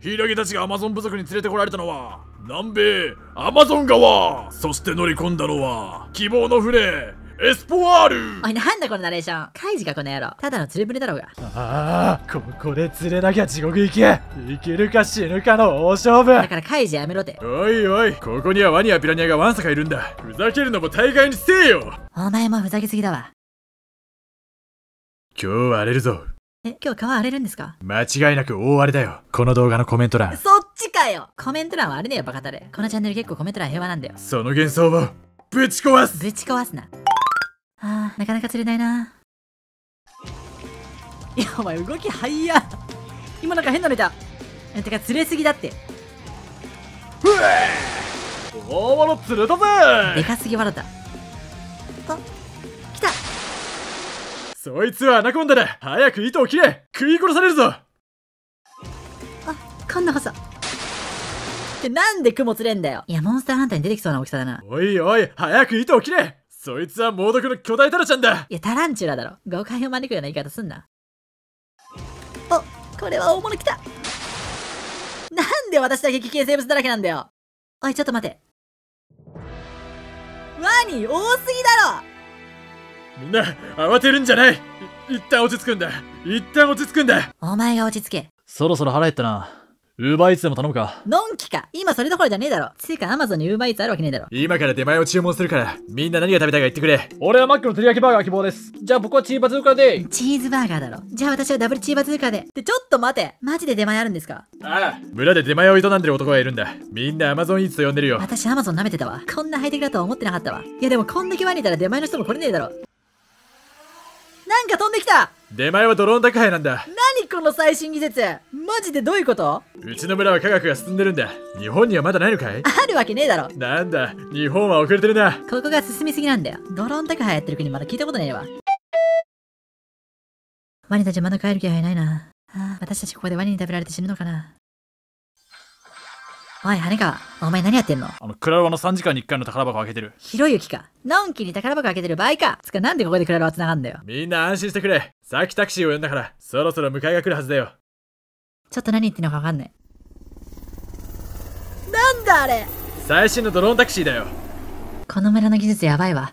ヒイラギたちがアマゾン部族に連れてこられたのは南米アマゾン川そして乗り込んだのは希望の船エスポワールおい、なんだこのナレーション。カイジかこの野郎。ただの釣り船だろうが。ああここで釣れなきゃ地獄行け生きるか死ぬかの大勝負だからカイジやめろって。おいおいここにはワニやピラニアがワンサかいるんだふざけるのも大概にせえよお前もふざけすぎだわ。今日は荒れるぞえ、今日川荒れるんですか？間違いなく大荒れだよこの動画のコメント欄そっちかよコメント欄は荒れねえよ、バカタレ。このチャンネル結構コメント欄平和なんだよ。その幻想をぶち壊すぶち壊すな。あー、なかなか釣れないな。いや、お前動き早いや。今なんか変なのいた。えてか、釣れすぎだって。大物釣れたぜでかすぎ笑った。そいつはアナコンダだ早く糸を切れ食い殺されるぞあ、今度こそ。ってなんで蜘蛛釣れんだよいや、モンスターハンターに出てきそうな大きさだな。おいおい早く糸を切れそいつは猛毒の巨大タラちゃんだいや、タランチュラだろ。誤解を招くような言い方すんな。お、これは大物来たなんで私だけ危険生物だらけなんだよおい、ちょっと待て。ワニ多すぎだろみんな慌てるんじゃない。い一旦落ち着くんだ一旦落ち着くんだお前が落ち着け。そろそろ腹減ったな。ウーバーイーツでも頼むか。のんきか。今それどころじゃねえだろ。つうかアマゾンにウーバーイーツあるわけねえだろ。今から出前を注文するからみんな何が食べたいか言ってくれ。俺はマックの照り焼きバーガー希望です。じゃあ僕はチーバズーカーで。チーズバーガーだろ。じゃあ私はダブルチーバズーカーで。ってちょっと待て。マジで出前あるんですか？ああ村で出前を営んでる男がいるんだ。みんなアマゾンイーツと呼んでるよ。私アマゾン舐めてたわ。こんなハイテクだとは思ってなかったわ。いやでもこんだけワニいたら出前の人も来れねえだろ。なんか飛んできた出前はドローン宅配なんだ何この最新技術マジでどういうこと？うちの村は科学が進んでるんだ日本にはまだないのかい？あるわけねえだろ。なんだ日本は遅れてるなここが進みすぎなんだよ。ドローン宅配やってる国まだ聞いたことねえわ。ワニたちまだ帰る気配ないな。ああ、私たちここでワニに食べられて死ぬのかな。おい、羽川、お前何やってんの？あのクラロワの3時間に1回の宝箱開けてるひろゆきか。のんきに宝箱開けてる場合か。つかなんでここでクラロワ繋がんだよ。みんな安心してくれさっきタクシーを呼んだからそろそろ迎えが来るはずだよちょっと何言ってんのかわかんない。なんだあれ最新のドローンタクシーだよこの村の技術やばいわ。